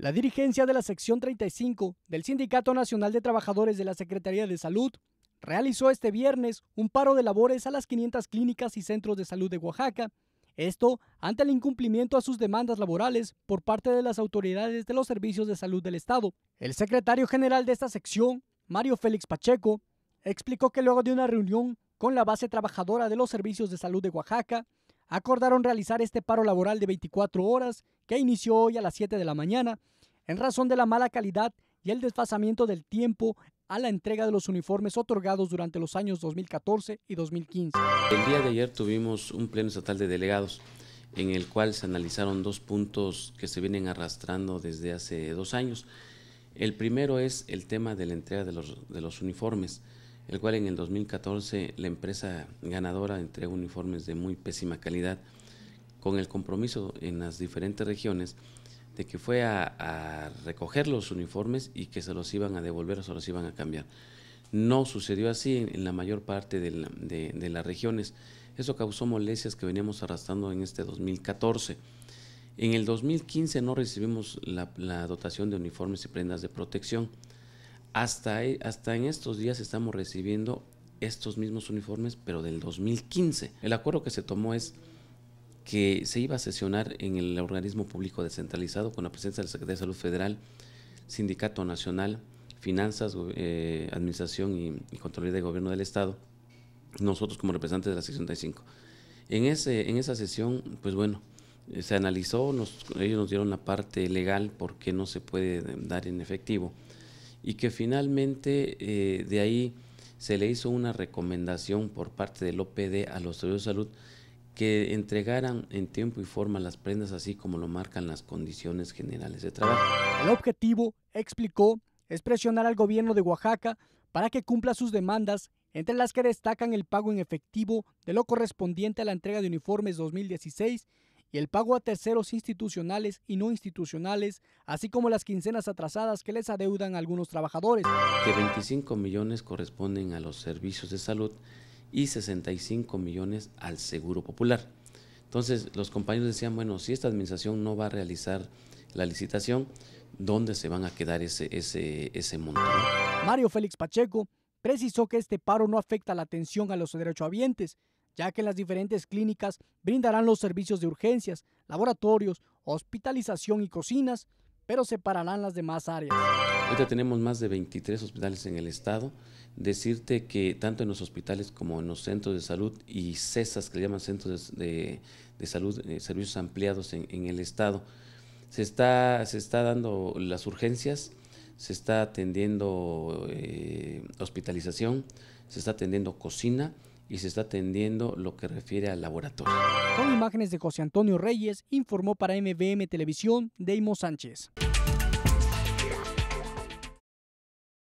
La dirigencia de la sección 35 del Sindicato Nacional de Trabajadores de la Secretaría de Salud realizó este viernes un paro de labores a las 500 clínicas y centros de salud de Oaxaca, esto ante el incumplimiento a sus demandas laborales por parte de las autoridades de los servicios de salud del Estado. El secretario general de esta sección, Mario Félix Pacheco, explicó que luego de una reunión con la base trabajadora de los servicios de salud de Oaxaca, acordaron realizar este paro laboral de 24 horas que inició hoy a las 7 de la mañana en razón de la mala calidad y el desfasamiento del tiempo a la entrega de los uniformes otorgados durante los años 2014 y 2015. El día de ayer tuvimos un pleno estatal de delegados en el cual se analizaron dos puntos que se vienen arrastrando desde hace dos años. El primero es el tema de la entrega de los, de los uniformes el cual en el 2014 la empresa ganadora entregó uniformes de muy pésima calidad, con el compromiso en las diferentes regiones de que fue a, recoger los uniformes y que se los iban a devolver o se los iban a cambiar. No sucedió así en, la mayor parte de, las regiones. Eso causó molestias que veníamos arrastrando en este 2014. En el 2015 no recibimos la dotación de uniformes y prendas de protección hasta, hasta en estos días estamos recibiendo estos mismos uniformes, pero del 2015. El acuerdo que se tomó es que se iba a sesionar en el organismo público descentralizado con la presencia del Secretario de Salud Federal, Sindicato Nacional, Finanzas, eh, Administración y, Contraloría de Gobierno del Estado, nosotros como representantes de la 65. En, ese, en esa sesión, pues bueno, eh, se analizó, ellos nos dieron la parte legal por qué no se puede dar en efectivo y que finalmente eh, de ahí se le hizo una recomendación por parte del OPD a los servicios de salud que entregaran en tiempo y forma las prendas así como lo marcan las condiciones generales de trabajo. El objetivo, explicó, es presionar al gobierno de Oaxaca para que cumpla sus demandas, entre las que destacan el pago en efectivo de lo correspondiente a la entrega de uniformes 2016 y el pago a terceros institucionales y no institucionales, así como las quincenas atrasadas que les adeudan a algunos trabajadores. Que 25 millones corresponden a los servicios de salud y 65 millones al Seguro Popular. Entonces los compañeros decían, bueno, si esta administración no va a realizar la licitación, ¿dónde se van a quedar ese, ese, ese monto? Mario Félix Pacheco precisó que este paro no afecta la atención a los derechohabientes, ya que las diferentes clínicas brindarán los servicios de urgencias, laboratorios, hospitalización y cocinas, pero separarán las demás áreas. Ahorita tenemos más de 23 hospitales en el estado. Decirte que tanto en los hospitales como en los centros de salud y CESAS, que le llaman centros de, salud, eh, servicios ampliados en, el estado, se está, se está dando las urgencias, se está atendiendo eh, hospitalización, se está atendiendo cocina y se está atendiendo lo que refiere al laboratorio. Con imágenes de José Antonio Reyes, informó para MBM Televisión Deimo Sánchez.